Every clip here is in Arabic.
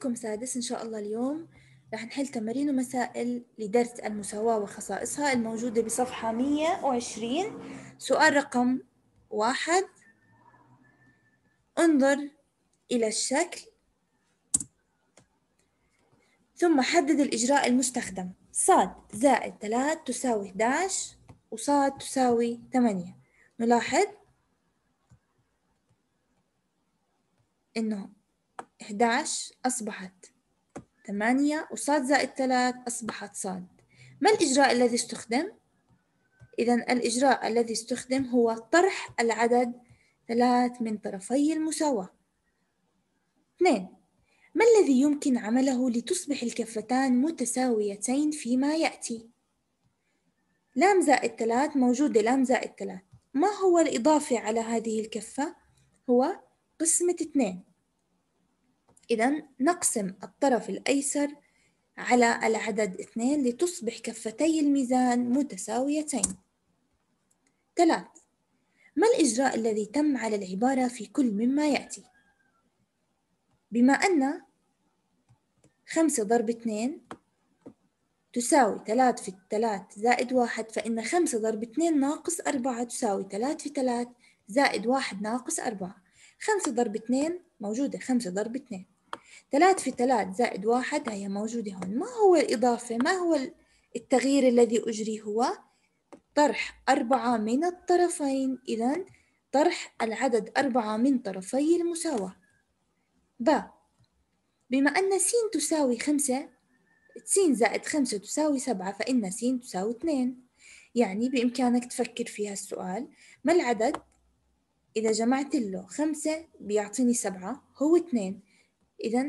صفكم سادس إن شاء الله اليوم. راح نحل تمارين ومسائل لدرس المساواة وخصائصها الموجودة بصفحة 120 سؤال رقم واحد. انظر إلى الشكل. ثم حدد الإجراء المستخدم. صاد زائد 3 تساوي 11 وصاد تساوي 8 نلاحظ إنه 11 أصبحت 8 وصاد زائد 3 أصبحت صاد ما الإجراء الذي استخدم؟ إذا الإجراء الذي استخدم هو طرح العدد ثلاث من طرفي المساواة اثنين ما الذي يمكن عمله لتصبح الكفتان متساويتين فيما يأتي؟ لام زائد ثلاث موجودة لام زائد ثلاث ما هو الإضافة على هذه الكفة؟ هو قسمة اثنين إذا نقسم الطرف الأيسر على العدد اثنين لتصبح كفتي الميزان متساويتين. ثلاث ما الإجراء الذي تم على العبارة في كل مما يأتي؟ بما أن خمسة ضرب اثنين تساوي ثلاث في ثلاث زائد واحد فإن خمسة ضرب اثنين ناقص أربعة تساوي ثلاث في ثلاث زائد واحد ناقص أربعة. خمسة ضرب اثنين موجودة خمسة ضرب اثنين. ثلاث في ثلاث زائد واحد هي موجودة هون. ما هو الإضافة؟ ما هو التغيير الذي أجري هو؟ طرح أربعة من الطرفين. إذا طرح العدد أربعة من طرفي المساواة. ب. بما أن س تساوي خمسة س زائد خمسة تساوي سبعة فإن س تساوي اثنين. يعني بإمكانك تفكر في هالسؤال. ما العدد؟ إذا جمعت له خمسة بيعطيني سبعة هو اثنين. إذا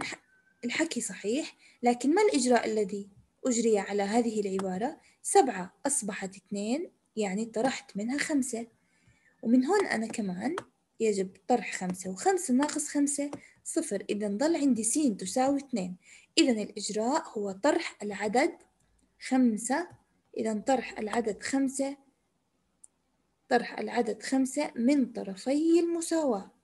الحكي صحيح لكن ما الإجراء الذي أجري على هذه العبارة؟ سبعة أصبحت اثنين يعني طرحت منها خمسة. ومن هون أنا كمان يجب طرح خمسة وخمسة ناقص خمسة صفر. إذا ضل عندي س تساوي اثنين. إذا الإجراء هو طرح العدد خمسة. إذا طرح العدد خمسة طرح العدد خمسة من طرفي المساواة.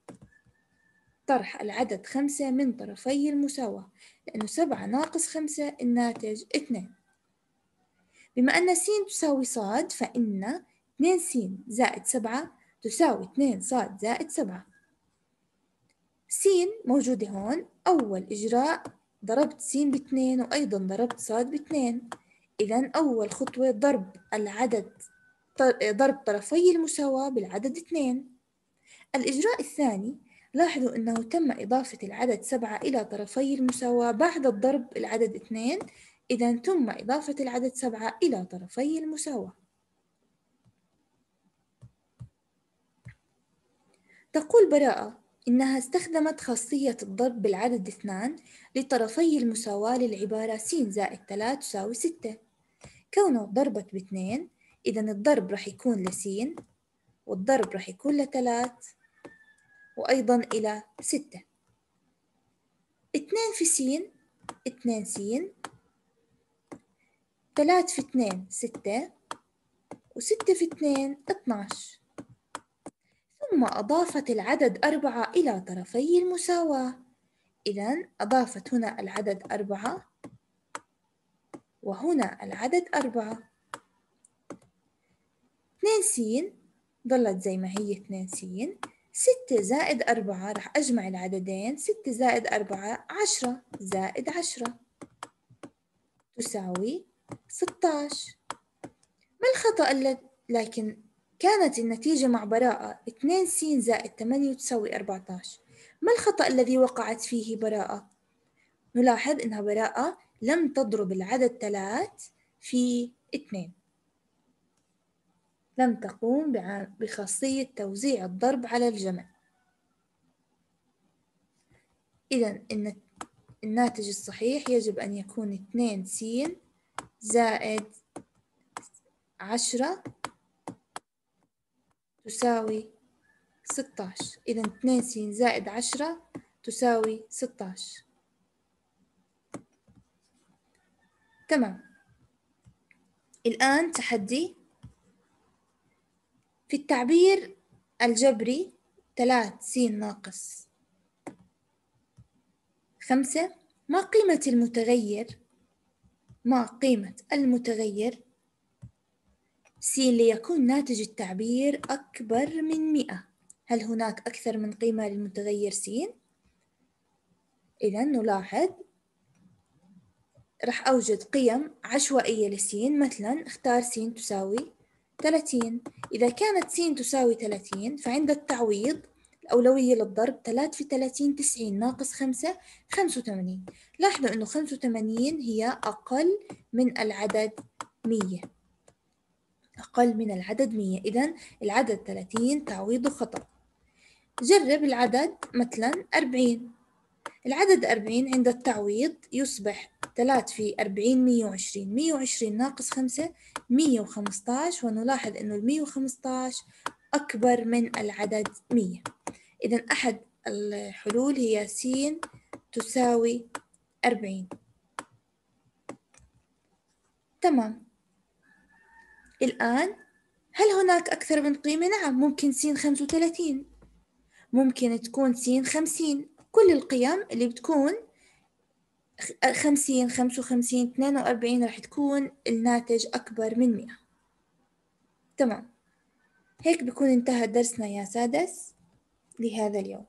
طرح العدد خمسة من طرفي المساواة لأنه سبعة ناقص خمسة الناتج اثنين. بما أن س تساوي صاد فإن اثنين س زائد سبعة تساوي اثنين صاد زائد سبعة. س موجودة هون أول إجراء ضربت س باثنين وأيضا ضربت صاد باثنين. إذا أول خطوة ضرب العدد ضرب طرفي المساواة بالعدد اثنين. الإجراء الثاني لاحظوا أنه تم إضافة العدد سبعة إلى طرفي المساواة بعد الضرب العدد اثنين. إذا تم إضافة العدد سبعة إلى طرفي المساواة. تقول براءة إنها استخدمت خاصية الضرب بالعدد اثنان لطرفي المساواة للعبارة س زائد ثلاث تساوي ستة. كونه ضربت باثنين إذا الضرب راح يكون لسين والضرب راح يكون لثلاث وأيضا إلى ستة. اثنين في سين اثنين سين. ثلاث في اثنين ستة. وستة في اثنين اثناش. ثم أضافت العدد أربعة إلى طرفي المساواة. إذا أضافت هنا العدد أربعة. وهنا العدد أربعة. اثنين سين ظلت زي ما هي اثنين سين. ستة زائد أربعة راح أجمع العددين ستة زائد أربعة عشرة زائد عشرة. تساوي ستاش. ما الخطأ الذي لكن كانت النتيجة مع براءة اثنين س زائد ثمانية تساوي أربعتاش. ما الخطأ الذي وقعت فيه براءة؟ نلاحظ أنها براءة لم تضرب العدد ثلاث في اثنين. لم تقوم بخاصية توزيع الضرب على الجمع. إذا الناتج الصحيح يجب أن يكون اثنين س زائد عشرة تساوي ستاش. إذا اثنين س زائد عشرة تساوي ستاش. تمام. الآن تحدي في التعبير الجبري ثلاث س ناقص. خمسة ما قيمة المتغير؟ ما قيمة المتغير؟ س ليكون ناتج التعبير أكبر من مئة. هل هناك أكثر من قيمة للمتغير س؟ إذا نلاحظ. راح أوجد قيم عشوائية لسين مثلا اختار س تساوي 30 إذا كانت س تساوي 30 فعند التعويض الأولوية للضرب 3 في 30 90 ناقص 5 85 لاحظوا أنه 85 هي أقل من العدد 100 أقل من العدد 100 إذا العدد 30 تعويضه خطأ. جرب العدد مثلا 40 العدد 40 عند التعويض يصبح 3 في 40 120 120 ناقص 5 115 ونلاحظ أنه ال 115 أكبر من العدد 100 إذا أحد الحلول هي س تساوي 40 تمام. الآن هل هناك أكثر من قيمة؟ نعم ممكن س 35 ممكن تكون س 50 كل القيم اللي بتكون خمسين خمسة وخمسين اثنين وأربعين راح تكون الناتج أكبر من مئة تمام. هيك بكون انتهى درسنا يا سادس لهذا اليوم.